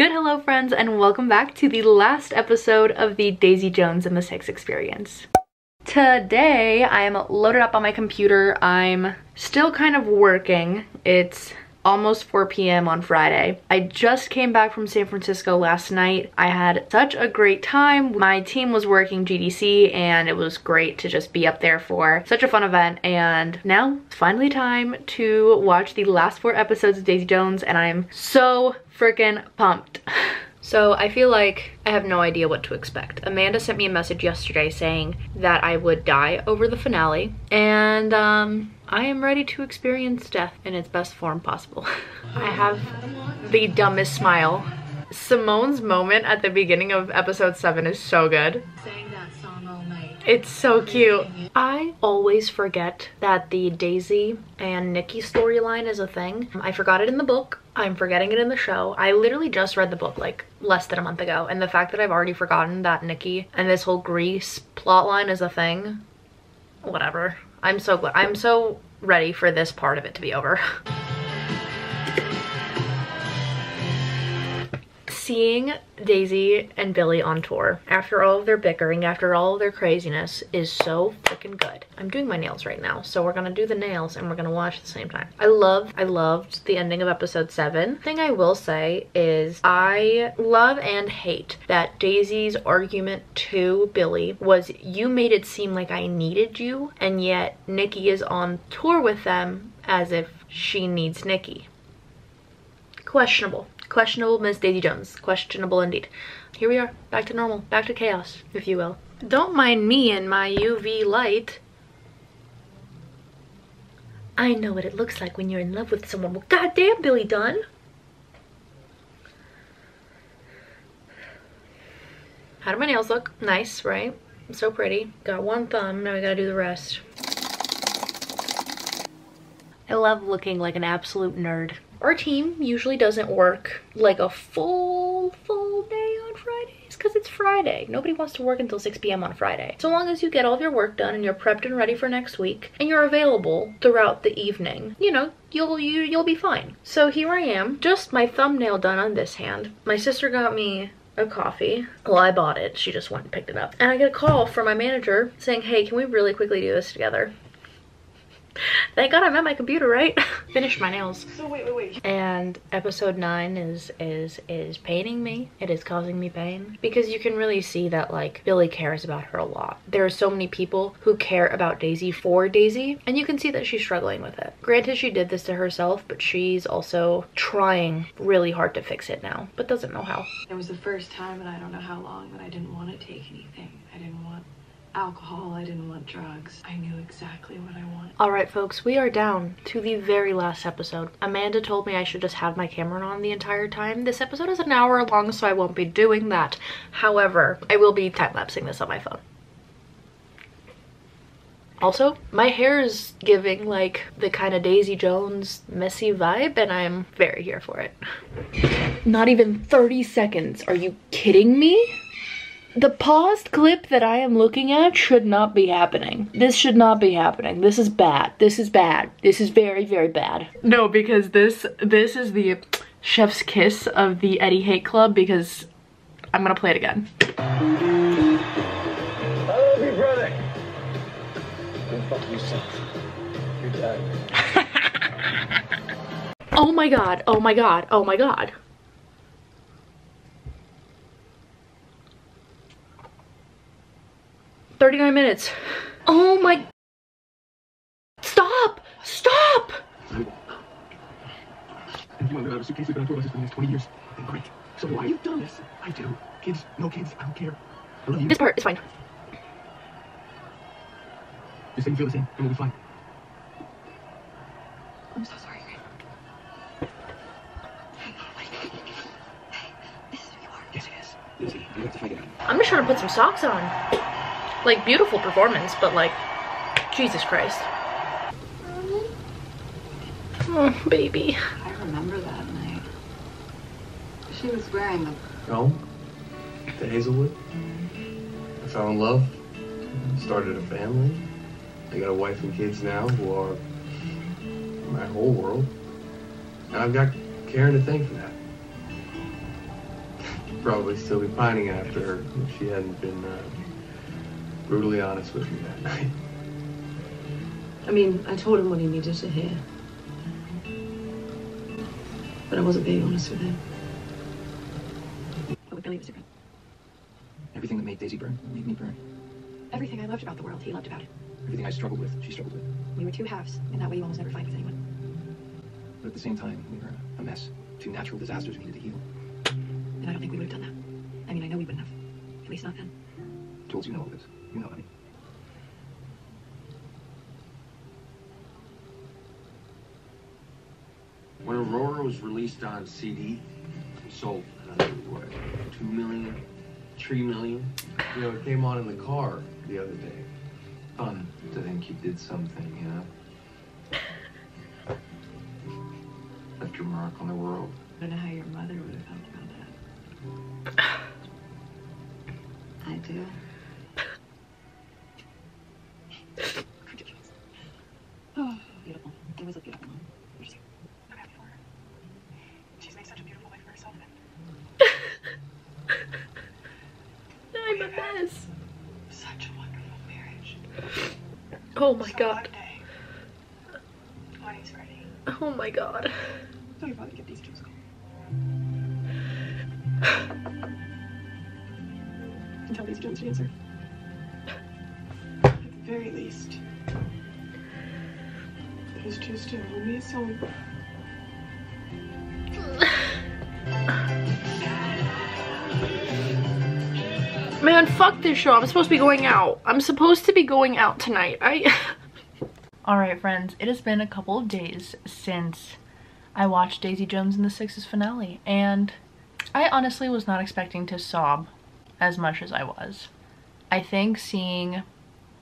Good hello friends and welcome back to the last episode of the Daisy Jones and the Six experience. Today I am loaded up on my computer. I'm still kind of working. It's almost 4 p.m. on Friday. I just came back from San Francisco last night. I had such a great time. My team was working GDC and it was great to just be up there for such a fun event and now it's finally time to watch the last four episodes of Daisy Jones and I'm so freaking pumped. So I feel like I have no idea what to expect. Amanda sent me a message yesterday saying that I would die over the finale and um, I am ready to experience death in its best form possible. I have the dumbest smile. Simone's moment at the beginning of episode 7 is so good. It's so cute. I always forget that the Daisy and Nicky storyline is a thing. I forgot it in the book. I'm forgetting it in the show. I literally just read the book like less than a month ago. And the fact that I've already forgotten that Nicky and this whole Greece plotline is a thing, whatever. I'm so glad. I'm so ready for this part of it to be over. seeing Daisy and Billy on tour after all of their bickering, after all of their craziness is so freaking good. I'm doing my nails right now, so we're gonna do the nails and we're gonna watch at the same time. I love, I loved the ending of episode seven. Thing I will say is I love and hate that Daisy's argument to Billy was you made it seem like I needed you and yet Nicky is on tour with them as if she needs Nicky. Questionable. Questionable Miss Daisy Jones. Questionable indeed. Here we are, back to normal, back to chaos, if you will. Don't mind me and my UV light. I know what it looks like when you're in love with someone. Well, goddamn, Billy Dunne. How do my nails look? Nice, right? So pretty. Got one thumb, now we gotta do the rest. I love looking like an absolute nerd. Our team usually doesn't work like a full, full day on Fridays because it's Friday. Nobody wants to work until 6 p.m. on Friday. So long as you get all of your work done and you're prepped and ready for next week and you're available throughout the evening, you know, you'll you, you'll be fine. So here I am, just my thumbnail done on this hand. My sister got me a coffee. Well, I bought it. She just went and picked it up. And I get a call from my manager saying, hey, can we really quickly do this together? Thank God I'm at my computer, right? Finished my nails. So wait, wait, wait. And episode nine is is is paining me. It is causing me pain because you can really see that like Billy cares about her a lot. There are so many people who care about Daisy for Daisy, and you can see that she's struggling with it. Granted, she did this to herself, but she's also trying really hard to fix it now, but doesn't know how. It was the first time, and I don't know how long, that I didn't want to take anything. I didn't want alcohol. I didn't want drugs. I knew exactly what I wanted. All right, folks, we are down to the very last episode. Amanda told me I should just have my camera on the entire time. This episode is an hour long, so I won't be doing that. However, I will be time-lapsing this on my phone. Also, my hair is giving like the kind of Daisy Jones messy vibe and I'm very here for it. Not even 30 seconds. Are you kidding me? The paused clip that I am looking at should not be happening. This should not be happening. This is bad. This is bad. This is very, very bad. No, because this this is the chef's kiss of the Eddie Hate Club because I'm gonna play it again. I love you, brother. Go fuck yourself. You're dead. oh my god, oh my god, oh my god. Thirty-nine minutes. Oh my. Stop! Stop! If you want to get out of a suitcase, we've been on tour buses for the next 20 years. Then great. So do I. You've done this. I do. Kids, no kids, I don't care. I love you. This part is fine. Just say you feel the same, and we'll be fine. I'm so sorry. This is who you are. Yes, it is. Lizzie, you have to fight it out. I'm just trying to put some socks on. Like, beautiful performance, but like, Jesus Christ. Oh, baby. I remember that night. She was wearing the No. The Hazelwood. I fell in love. Started a family. I got a wife and kids now who are my whole world. And I've got Karen to thank for that. probably still be pining after her if she hadn't been uh, brutally honest with me that night. I mean, I told him what he needed to hear. But I wasn't being honest with him. But with Billy, it was different. Everything that made Daisy burn made me burn. Everything I loved about the world, he loved about it. Everything I struggled with, she struggled with. We were two halves, and that way you almost never fight with anyone. But at the same time, we were a mess. Two natural disasters we needed to heal. And I don't think we would have done that. I mean, I know we wouldn't have. At least not then. Jules, you know all this. You know, honey. When Aurora was released on CD, it sold uh, what, two million, three million. You know, it came on in the car the other day. Fun to think you did something, you know. Left your mark on the world. I don't know how your mother would have felt about that. I do. Oh, beautiful. It was a beautiful one. I'm just I'm happy for her. She's made such a beautiful life for herself. I'm a mess. Such a wonderful marriage. Oh my god. day, when he's ready, Oh my god. tell your father to get these. And tell these Jones to answer. At the very least, those two still owe me a song. Fuck this show. I'm supposed to be going out. I'm supposed to be going out tonight. I. Alright, friends. It has been a couple of days since I watched Daisy Jones and the Sixes finale, and I honestly was not expecting to sob as much as I was. I think seeing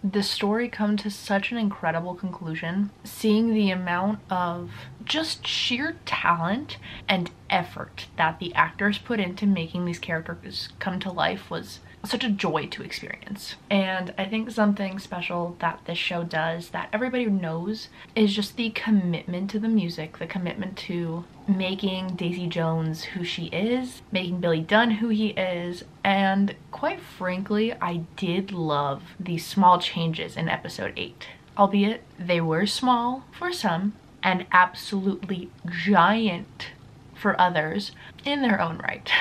the story come to such an incredible conclusion, seeing the amount of just sheer talent and effort that the actors put into making these characters come to life was such a joy to experience. And I think something special that this show does that everybody knows is just the commitment to the music, the commitment to making Daisy Jones who she is, making Billy Dunne who he is, and quite frankly, I did love the small changes in episode 8. Albeit they were small for some and absolutely giant for others in their own right.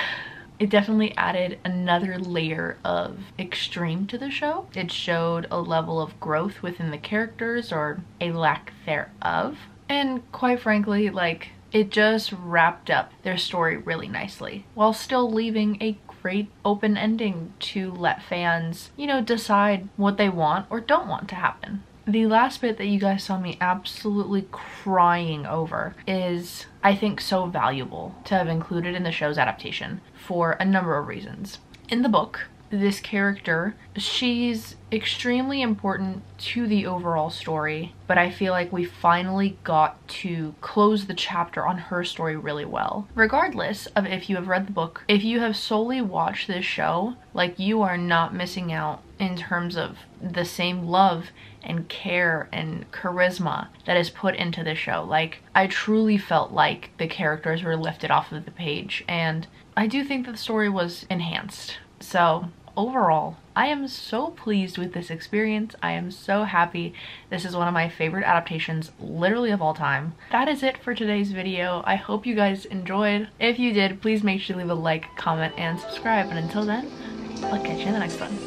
It definitely added another layer of extreme to the show. It showed a level of growth within the characters or a lack thereof. And quite frankly, like, it just wrapped up their story really nicely while still leaving a great open ending to let fans, you know, decide what they want or don't want to happen. The last bit that you guys saw me absolutely crying over is, I think, so valuable to have included in the show's adaptation for a number of reasons. In the book, this character, she's extremely important to the overall story, but I feel like we finally got to close the chapter on her story really well. Regardless of if you have read the book, if you have solely watched this show, like you are not missing out in terms of the same love and care and charisma that is put into the show. Like, I truly felt like the characters were lifted off of the page, and I do think that the story was enhanced. So, overall, I am so pleased with this experience. I am so happy. This is one of my favorite adaptations literally of all time. That is it for today's video. I hope you guys enjoyed. If you did, please make sure to leave a like, comment, and subscribe. And until then, I'll catch you in the next one.